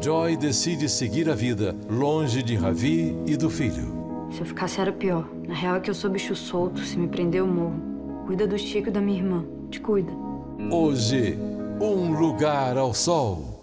Joy decide seguir a vida longe de Ravi e do filho. Se eu ficasse era pior. Na real é que eu sou bicho solto. Se me prender, eu morro. Cuida do Chico e da minha irmã. Te cuida. Hoje, um lugar ao sol.